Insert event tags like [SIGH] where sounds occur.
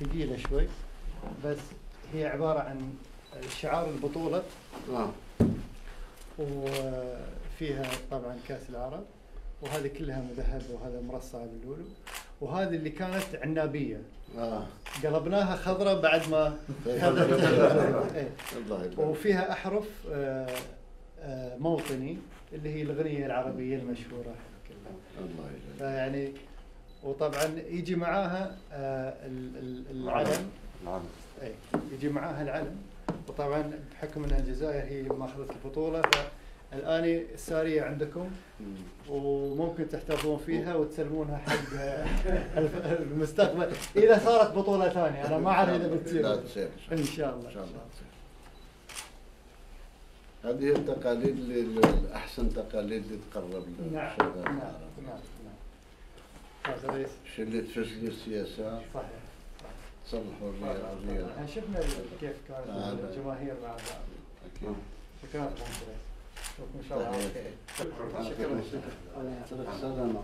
ثقيلة شوي بس هي عبارة عن شعار البطولة. آه. وفيها طبعا كأس العرب وهذه كلها مذهبة وهذا مرصع باللولو. وهذه اللي كانت عنابية. آه. قلبناها خضراء بعد ما [LAUGHS] إيه. الله يبارك. وفيها أحرف آه، آه، موطني اللي هي الأغنية العربية المشهورة. كلها الله فيعني وطبعا يجي معاها آه، ال- ال- العلم. نعم إي يجي معاها العلم. وطبعا بحكم إن الجزائر هي ماخذة البطولة فالآن السارية عندكم وممكن تحتفظون فيها وتسلمونها حق [LAUGHS] المستقبل. إذا صارت بطولة ثانية أنا ما أعرف إذا بتصير. تصير. إن شاء الله. إن شاء الله هذه التقاليد أحسن تقاليد اللي تقرب نعم. للشباب. نعم. نعم. اللي تفسد السياسة. صحيح. الرياضية إحنا شفنا كيف كانت آه. الجماهير مع بعض. أكيد. شكرا. لكم ان شاء الله شكرا. شكرا